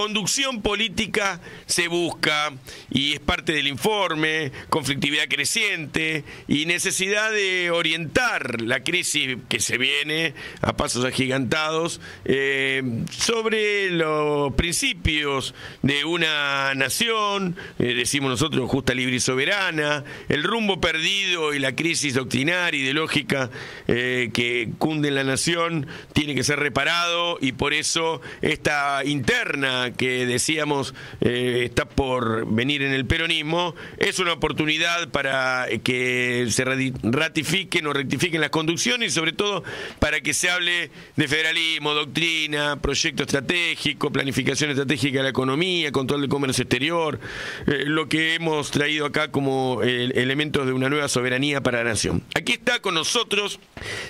conducción política se busca y es parte del informe, conflictividad creciente y necesidad de orientar la crisis que se viene a pasos agigantados eh, sobre los principios de una nación, eh, decimos nosotros, justa, libre y soberana, el rumbo perdido y la crisis doctrinaria, ideológica eh, que cunde en la nación tiene que ser reparado y por eso esta interna que decíamos está por venir en el peronismo es una oportunidad para que se ratifiquen o rectifiquen las conducciones y sobre todo para que se hable de federalismo, doctrina, proyecto estratégico, planificación estratégica de la economía, control del comercio exterior, eh, lo que hemos traído acá como eh, elementos de una nueva soberanía para la nación. Aquí está con nosotros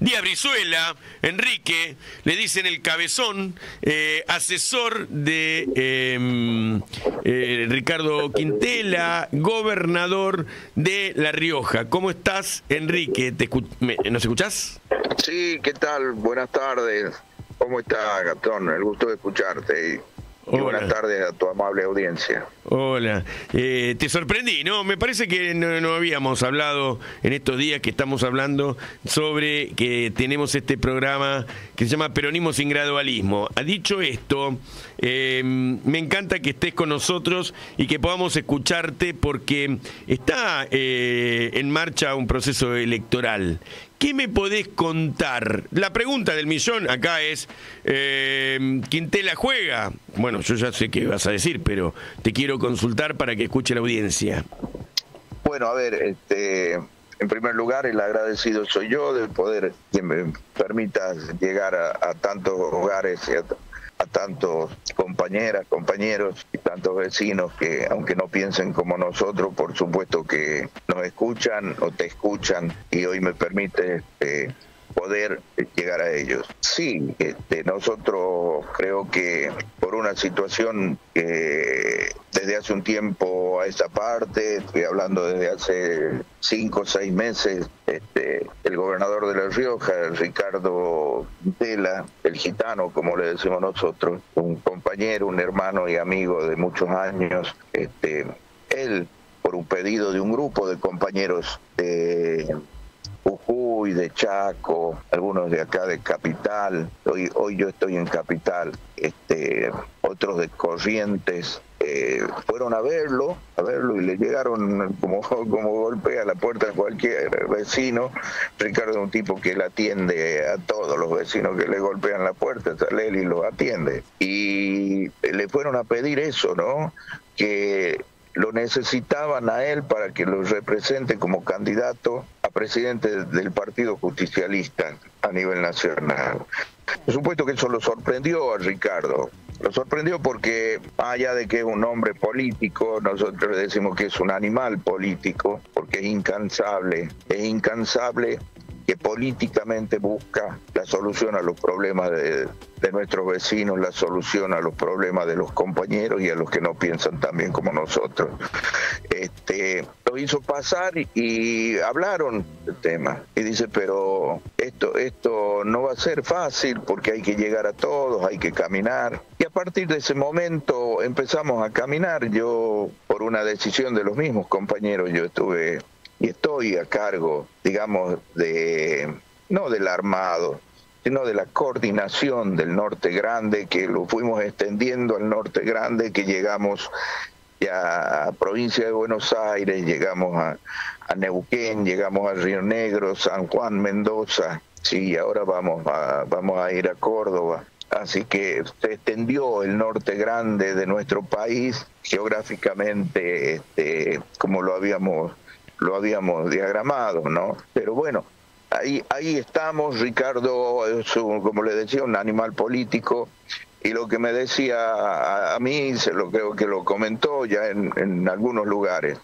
Díaz Brizuela, Enrique, le dicen el cabezón, eh, asesor de em, Ricardo Quintela, gobernador de La Rioja. ¿Cómo estás, Enrique? ¿Te ¿Nos escuchás? Sí, ¿qué tal? Buenas tardes. ¿Cómo estás, Gastón? El gusto de escucharte. Y buenas tardes a tu amable audiencia. Hola, eh, te sorprendí, ¿no? Me parece que no, habíamos hablado en estos días que estamos hablando sobre que tenemos este programa que se llama Peronismo sin gradualismo. Ha dicho esto, eh, me encanta que estés con nosotros y que podamos escucharte porque está eh, en marcha un proceso electoral ¿Qué me podés contar? La pregunta del millón acá es, eh, Quintela juega? Bueno, yo ya sé qué vas a decir, pero te quiero consultar para que escuche la audiencia. Bueno, a ver, este, en primer lugar, el agradecido soy yo de poder que me permitas llegar a, tantos hogares y a, a tantos compañeras, compañeros y tantos vecinos que, aunque no piensen como nosotros, por supuesto que nos escuchan o te escuchan y hoy me permite este, poder llegar a ellos. Sí, este, nosotros creo que por una situación que desde hace un tiempo a esa parte, estoy hablando desde hace cinco o seis meses, este, el gobernador de La Rioja, Ricardo Tela, el gitano, como le decimos nosotros, un compañero, un hermano y amigo de muchos años, este, él, por un pedido de un grupo de compañeros de Jujuy, de Chaco, algunos de acá de Capital, hoy, hoy yo estoy en Capital, este, otros de Corrientes, eh, fueron a verlo, a verlo y le llegaron como, como golpea la puerta de cualquier vecino. Ricardo es un tipo que le atiende a todos los vecinos que le golpean la puerta, sale él y lo atiende. Y le fueron a pedir eso, ¿no? Que lo necesitaban a él para que lo represente como candidato a presidente del Partido Justicialista a nivel nacional. Por supuesto que eso lo sorprendió a Ricardo. Lo sorprendió porque, allá de que es un hombre político, nosotros decimos que es un animal político, porque es incansable, es incansable que políticamente busca la solución a los problemas de, nuestros vecinos, la solución a los problemas de los compañeros y a los que no piensan también como nosotros. Este, lo hizo pasar y, hablaron del tema. Y dice, pero esto, esto no va a ser fácil porque hay que llegar a todos, hay que caminar. Y a partir de ese momento empezamos a caminar. Yo, por una decisión de los mismos compañeros, yo estuve y estoy a cargo, digamos, de no del armado, sino de la coordinación del Norte Grande, que lo fuimos extendiendo al Norte Grande, que llegamos ya a provincia de Buenos Aires, llegamos a, a Neuquén, llegamos a Río Negro, San Juan, Mendoza, sí, ahora vamos a, vamos a ir a Córdoba. Así que se extendió el norte grande de nuestro país geográficamente, este, como lo habíamos lo habíamos diagramado, ¿no? Pero bueno, ahí, ahí estamos, Ricardo es, como le decía, un animal político, y lo que me decía a, mí, se lo creo que lo comentó ya en, en algunos lugares.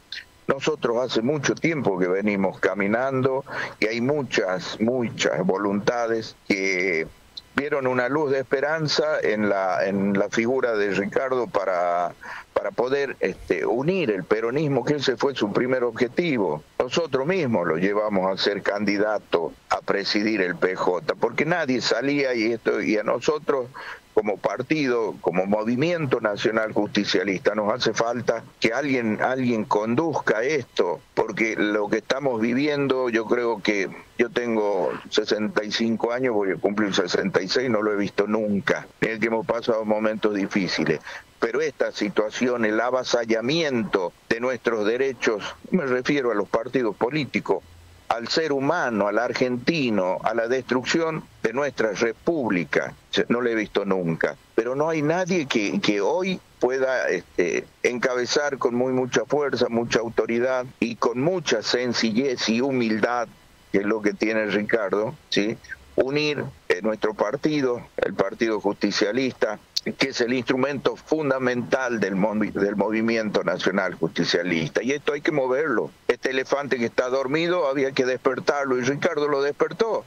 Nosotros hace mucho tiempo que venimos caminando y hay muchas, muchas voluntades que vieron una luz de esperanza en la, en la figura de Ricardo para, para poder este, unir el peronismo, que ese fue su primer objetivo. Nosotros mismos lo llevamos a ser candidato a presidir el PJ, porque nadie salía y, esto, y a nosotros como partido, como movimiento nacional justicialista, nos hace falta que alguien, alguien conduzca esto, porque lo que estamos viviendo, yo creo que yo tengo 65 años, voy a cumplir 66, no lo he visto nunca, en el que hemos pasado momentos difíciles. Pero esta situación, el avasallamiento de nuestros derechos, me refiero a los partidos políticos, al ser humano, al argentino, a la destrucción de nuestra república. No lo he visto nunca. Pero no hay nadie que, que hoy pueda este, encabezar con muy mucha fuerza, mucha autoridad y con mucha sencillez y humildad, que es lo que tiene Ricardo, ¿sí? unir eh, nuestro partido, el Partido Justicialista, que es el instrumento fundamental del, del movimiento nacional justicialista. Y esto hay que moverlo. Este elefante que está dormido había que despertarlo y Ricardo lo despertó.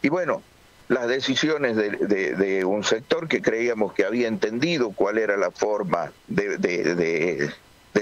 Y bueno, las decisiones de, un sector que creíamos que había entendido cuál era la forma de, de,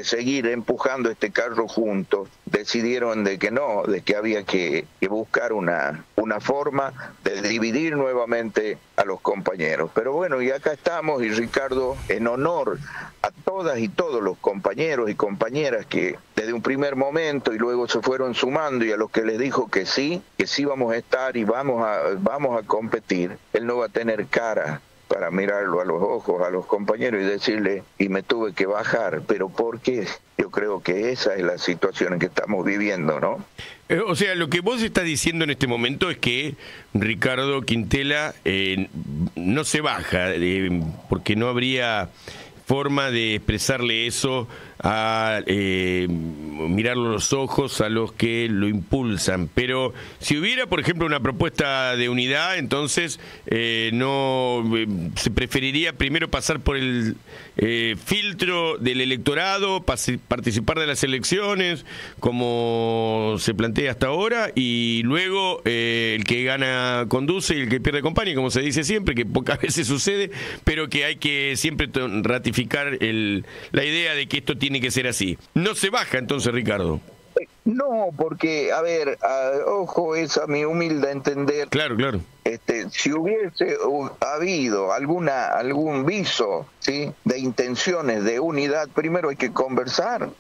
seguir empujando este carro juntos, decidieron de que no, de que había que, que buscar una, una forma de dividir nuevamente a los compañeros. Pero bueno, y acá estamos y Ricardo, en honor a todas y todos los compañeros y compañeras que desde un primer momento y luego se fueron sumando y a los que les dijo que sí, que sí vamos a estar y vamos a, vamos a competir, él no va a tener cara para mirarlo a los ojos a los compañeros y decirle, y me tuve que bajar, pero ¿por qué? Yo creo que esa es la situación en que estamos viviendo, ¿no? Eh, o sea, lo que vos estás diciendo en este momento es que Ricardo Quintela eh, no se baja, eh, porque no habría forma de expresarle eso a eh, mirarlo los ojos a los que lo impulsan. Pero si hubiera, por ejemplo, una propuesta de unidad, entonces eh, no eh, se preferiría primero pasar por el eh, filtro del electorado, participar de las elecciones, como se plantea hasta ahora, y luego el que gana conduce y el que pierde acompaña, como se dice siempre, que pocas veces sucede, pero que hay que siempre ratificar el, la idea de que esto tiene tiene que ser así. No se baja entonces, Ricardo. No, porque, a ver, ojo, es a mi humilde entender. Claro, claro. Este, si hubiese habido alguna algún viso, ¿sí? de intenciones de unidad, primero hay que conversar.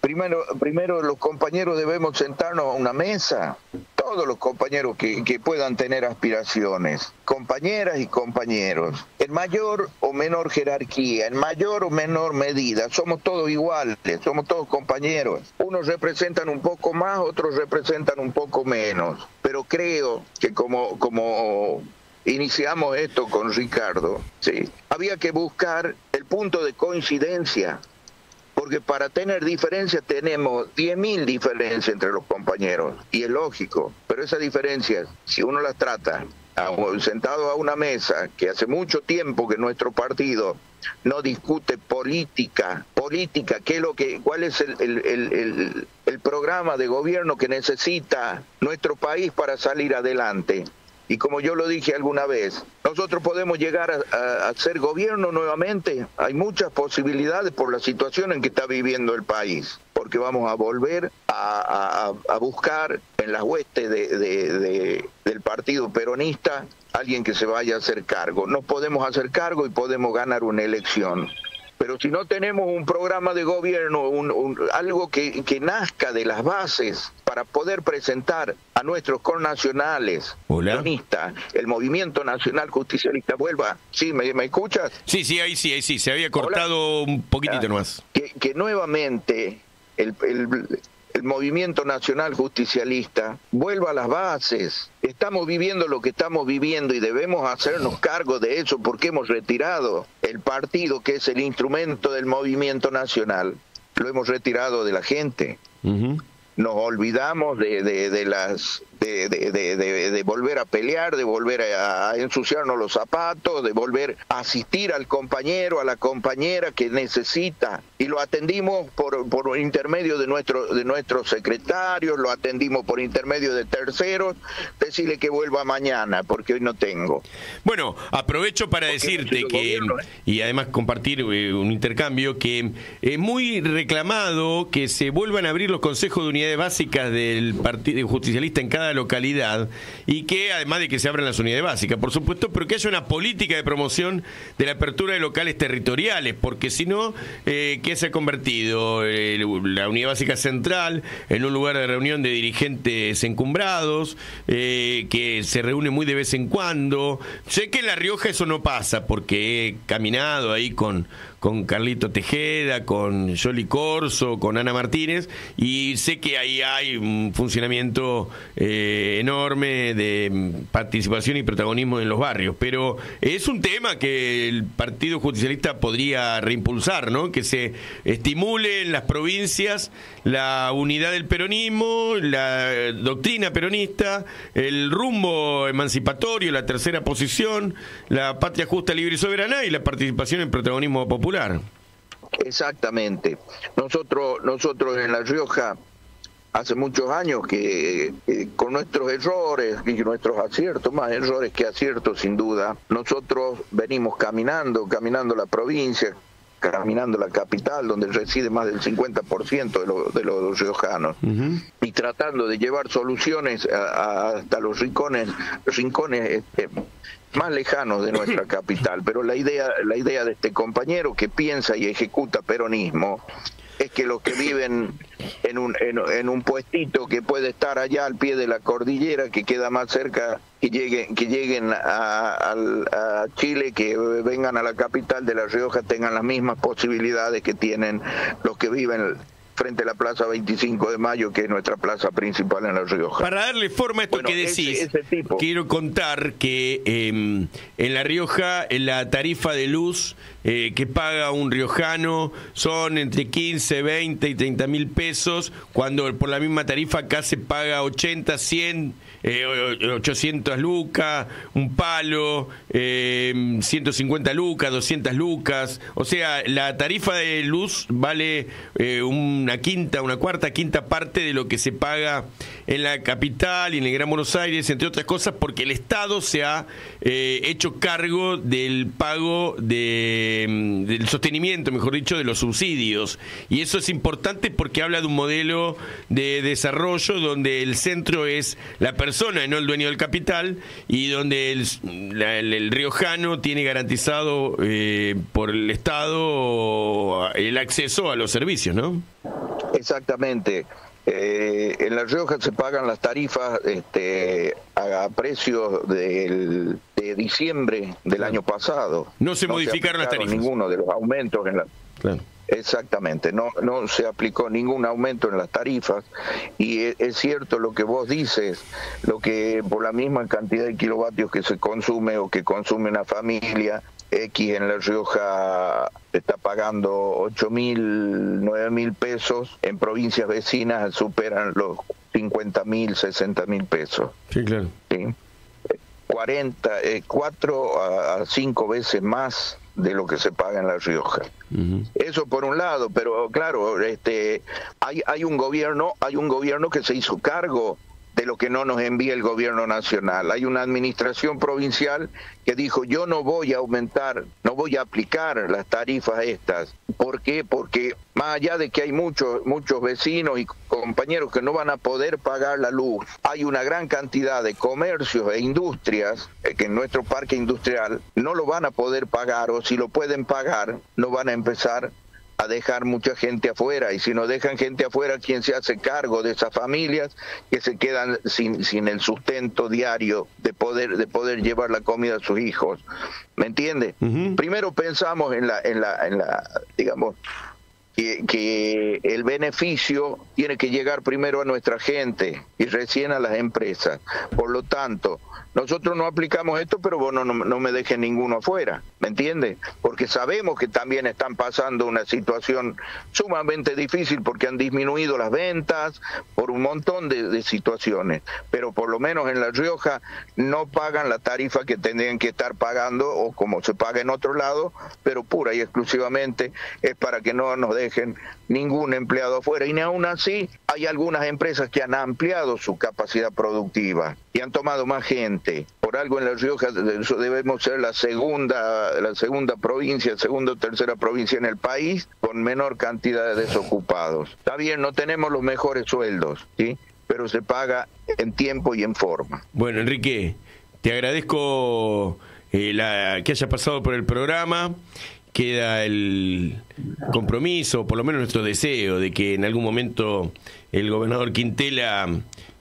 Primero, primero los compañeros debemos sentarnos a una mesa, todos los compañeros que, puedan tener aspiraciones, compañeras y compañeros, en mayor o menor jerarquía, en mayor o menor medida, somos todos iguales, somos todos compañeros. Unos representan un poco más, otros representan un poco menos, pero creo que como, como iniciamos esto con Ricardo, ¿sí? había que buscar el punto de coincidencia porque para tener diferencias tenemos 10.000 diferencias entre los compañeros, y es lógico, pero esas diferencias, si uno las trata sentado a una mesa, que hace mucho tiempo que nuestro partido no discute política, política, ¿qué es lo que, cuál es el, el, el programa de gobierno que necesita nuestro país para salir adelante. Y como yo lo dije alguna vez, nosotros podemos llegar a, ser gobierno nuevamente. Hay muchas posibilidades por la situación en que está viviendo el país, porque vamos a volver a, buscar en las huestes de, del partido peronista alguien que se vaya a hacer cargo. No podemos hacer cargo y podemos ganar una elección pero si no tenemos un programa de gobierno, un, algo que, que, nazca de las bases para poder presentar a nuestros connacionales, el movimiento nacional justicialista, vuelva. ¿Sí? ¿Me, me escuchas? Sí, sí, ahí sí, ahí sí, se había cortado un poquitito ah, más. Que, que nuevamente el, el, el movimiento nacional justicialista vuelva a las bases. Estamos viviendo lo que estamos viviendo y debemos hacernos cargo de eso porque hemos retirado el partido que es el instrumento del movimiento nacional. Lo hemos retirado de la gente. Nos olvidamos de, de las de, de, de, volver a pelear, de volver a, ensuciarnos los zapatos, de volver a asistir al compañero, a la compañera que necesita. Y lo atendimos por, por intermedio de, nuestro, de nuestros secretarios, lo atendimos por intermedio de terceros, decirle que vuelva mañana, porque hoy no tengo. Bueno, aprovecho para decirte que, ¿eh? y además compartir eh, un intercambio, que es muy reclamado que se vuelvan a abrir los consejos de unidades básicas del Partido Justicialista en cada localidad y que además de que se abran las unidades básicas, por supuesto, pero que haya una política de promoción de la apertura de locales territoriales, porque si no, eh, ¿qué se ha convertido? Eh, la unidad básica central en un lugar de reunión de dirigentes encumbrados, eh, que se reúne muy de vez en cuando. Sé que en La Rioja eso no pasa, porque he caminado ahí con con Carlito Tejeda, con Jolly Corso, con Ana Martínez, y sé que ahí hay un funcionamiento eh, enorme de participación y protagonismo en los barrios, pero es un tema que el Partido Justicialista podría reimpulsar, ¿no? Que se estimule en las provincias la unidad del peronismo, la doctrina peronista, el rumbo emancipatorio, la tercera posición, la patria justa, libre y soberana y la participación en protagonismo popular. Exactamente. Nosotros, nosotros en La Rioja hace muchos años que con nuestros errores y nuestros aciertos, más errores que aciertos sin duda, nosotros venimos caminando, caminando la provincia, caminando la capital, donde reside más del 50% de, lo, de los riojanos, y tratando de llevar soluciones hasta los rincones, rincones este, más lejanos de nuestra capital. Pero la idea, la idea de este compañero que piensa y ejecuta peronismo es que los que viven en un, en, un puestito que puede estar allá al pie de la cordillera, que queda más cerca, que lleguen, que lleguen a, Chile, que vengan a la capital de La Rioja, tengan las mismas posibilidades que tienen los que viven frente a la Plaza 25 de Mayo, que es nuestra plaza principal en La Rioja. Para darle forma a esto que decís, quiero contar que em, en La Rioja la tarifa de luz eh, que paga un riojano son entre 15, 20 y 30 mil pesos, cuando por la misma tarifa acá se paga 80, 100, eh, 800 lucas, un palo, eh, 150 lucas, 200 lucas. O sea, la tarifa de luz vale eh, una quinta, una cuarta, quinta parte de lo que se paga en la capital y en el Gran Buenos Aires, entre otras cosas, porque el Estado se ha eh, hecho cargo del pago de Mm, del sostenimiento, mejor dicho, de los subsidios. Y eso es importante porque habla de un modelo de desarrollo donde el centro es la persona y no el dueño del capital y donde el, riojano tiene garantizado eh, por el Estado el acceso a los servicios, ¿no? Exactamente. Eh, en La Rioja se pagan las tarifas este, a, precios del, de diciembre del año pasado. No se modificaron las tarifas. Ninguno de los aumentos en la. Exactamente, no, no se aplicó ningún aumento en las tarifas y es, es, cierto lo que vos dices, lo que por la misma cantidad de kilovatios que se consume o que consume una familia, X en La Rioja está pagando 8 mil, 9 mil pesos, en provincias vecinas superan los 50 mil, 60 mil pesos. Sí, claro. ¿Sí? 40, 4 a 5 veces más de lo que se paga en La Rioja. Eso por un lado, pero claro, este hay hay un gobierno, hay un gobierno que se hizo cargo de lo que no nos envía el gobierno nacional. Hay una administración provincial que dijo yo no voy a aumentar, no voy a aplicar las tarifas estas. ¿Por qué? Porque más allá de que hay muchos, muchos vecinos y compañeros que no van a poder pagar la luz, hay una gran cantidad de comercios e industrias eh, que en nuestro parque industrial no lo van a poder pagar o si lo pueden pagar no van a empezar a dejar mucha gente afuera y si no dejan gente afuera, ¿quién se hace cargo de esas familias que se quedan sin, sin el sustento diario de poder, de poder llevar la comida a sus hijos? ¿Me entiende? Primero pensamos en la, en la, en la, digamos, que, el beneficio tiene que llegar primero a nuestra gente y recién a las empresas. Por lo tanto, nosotros no aplicamos esto, pero bueno, no, me dejen ninguno afuera, ¿me entiende? Porque sabemos que también están pasando una situación sumamente difícil porque han disminuido las ventas por un montón de, situaciones, pero por lo menos en La Rioja no pagan la tarifa que tendrían que estar pagando o como se paga en otro lado, pero pura y exclusivamente es para que no nos dejen ningún empleado afuera. Y aún así hay algunas empresas que han ampliado su capacidad productiva y han tomado más gente. Por algo en La Rioja debemos ser la segunda, la segunda provincia, segunda o tercera provincia en el país con menor cantidad de desocupados. Está bien, no tenemos los mejores sueldos, ¿sí? pero se paga en tiempo y en forma. Bueno, Enrique, te agradezco eh, que haya pasado por el programa. Queda el compromiso, por lo menos nuestro deseo, de que en algún momento el gobernador Quintela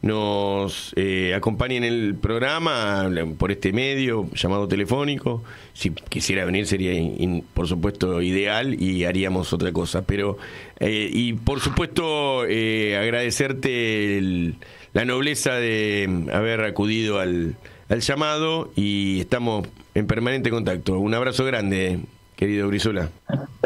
nos eh, acompañe en el programa por este medio llamado telefónico. Si quisiera venir sería, por supuesto, ideal y haríamos otra cosa. Pero, eh, y por supuesto, eh, agradecerte la nobleza de haber acudido al, al llamado y estamos en permanente contacto. Un abrazo grande, querido Brizola.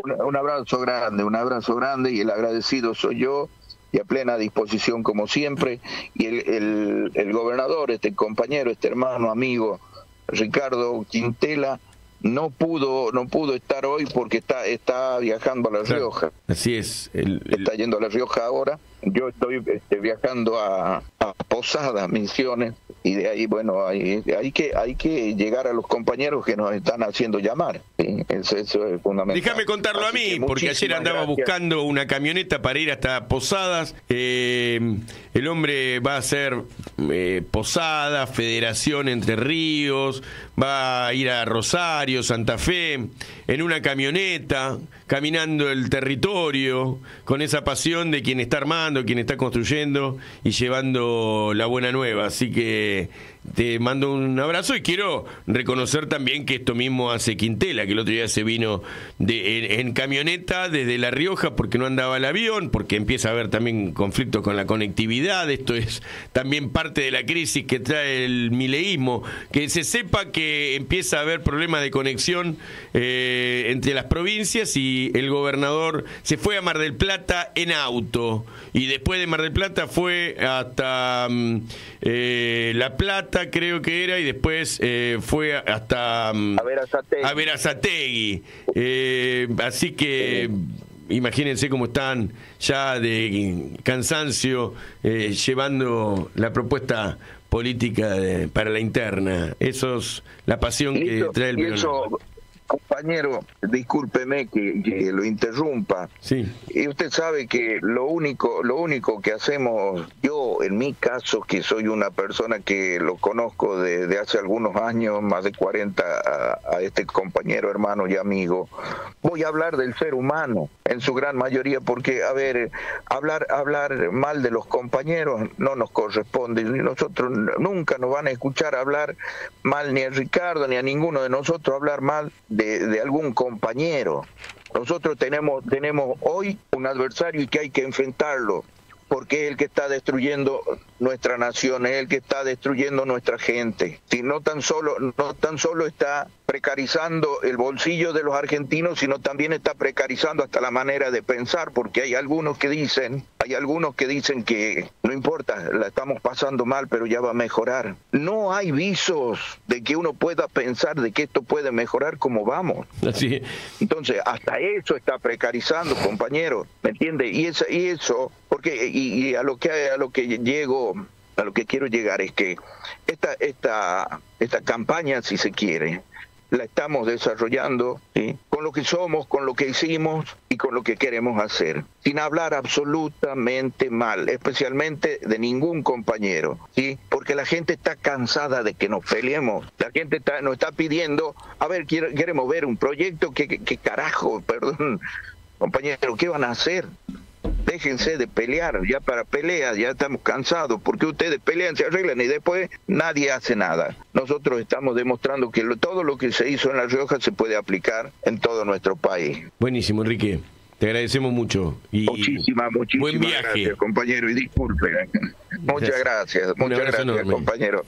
Un, abrazo grande, un abrazo grande y el agradecido soy yo y a plena disposición como siempre. Y el, el, gobernador, este compañero, este hermano, amigo, Ricardo Quintela, no pudo no pudo estar hoy porque está está viajando a La Rioja. así es. Está yendo a La Rioja ahora. Yo estoy este, viajando a, a Posada, Misiones, y de ahí bueno hay, hay que hay que llegar a los compañeros que nos están haciendo llamar eso, es fundamental. Déjame contarlo a mí porque ayer andaba buscando una camioneta para ir hasta Posadas. Eh, el hombre va a hacer eh, Posadas Federación Entre Ríos va a ir a Rosario Santa Fe en una camioneta caminando el territorio con esa pasión de quien está armando quien está construyendo y llevando la buena nueva. Así que te mando un abrazo y quiero reconocer también que esto mismo hace Quintela, que el otro día se vino de, en, camioneta desde La Rioja porque no andaba el avión, porque empieza a haber también conflictos con la conectividad, esto es también parte de la crisis que trae el mileísmo, que se sepa que empieza a haber problemas de conexión eh, entre las provincias y el gobernador se fue a Mar del Plata en auto. Y después de Mar del Plata fue hasta mm, eh, La Plata, creo que era, y después eh, fue hasta mm, a Verazategui. Eh, así que imagínense cómo están ya de cansancio llevando la propuesta política para la interna. Eso es la pasión que trae el compañero, discúlpeme que, lo interrumpa. Sí. Y usted sabe que lo único, lo único que hacemos, yo en mi caso, que soy una persona que lo conozco desde hace algunos años, más de 40, a, este compañero, hermano y amigo, voy a hablar del ser humano en su gran mayoría, porque, a ver, hablar, hablar mal de los compañeros no nos corresponde. Nosotros nunca nos van a escuchar hablar mal ni a Ricardo ni a ninguno de nosotros hablar mal de, algún compañero. Nosotros tenemos, tenemos hoy un adversario y que hay que enfrentarlo, porque es el que está destruyendo nuestra nación, es el que está destruyendo nuestra gente. Si no tan solo, no tan solo está precarizando el bolsillo de los argentinos, sino también está precarizando hasta la manera de pensar, porque hay algunos que dicen, hay algunos que dicen que no importa, la estamos pasando mal, pero ya va a mejorar. No hay visos de que uno pueda pensar de que esto puede mejorar como vamos. Así. Entonces, hasta eso está precarizando, compañero, ¿me entiende? Y eso, y eso porque y, a lo que a lo que llego a lo que quiero llegar es que esta esta esta campaña si se quiere la estamos desarrollando con lo que somos, con lo que hicimos y con lo que queremos hacer, sin hablar absolutamente mal, especialmente de ningún compañero, ¿sí? porque la gente está cansada de que nos peleemos, la gente está, nos está pidiendo, a ver, queremos ver un proyecto, que, que carajo, perdón, compañero, ¿qué van a hacer? Déjense de pelear, ya para peleas, ya estamos cansados, porque ustedes pelean, se arreglan y después nadie hace nada. Nosotros estamos demostrando que todo lo que se hizo en La Rioja se puede aplicar en todo nuestro país. Buenísimo, Enrique. Te agradecemos mucho. Y muchísimas, muchísimas buen viaje. gracias, compañero, y disculpe. Muchas gracias, muchas gracias, compañero.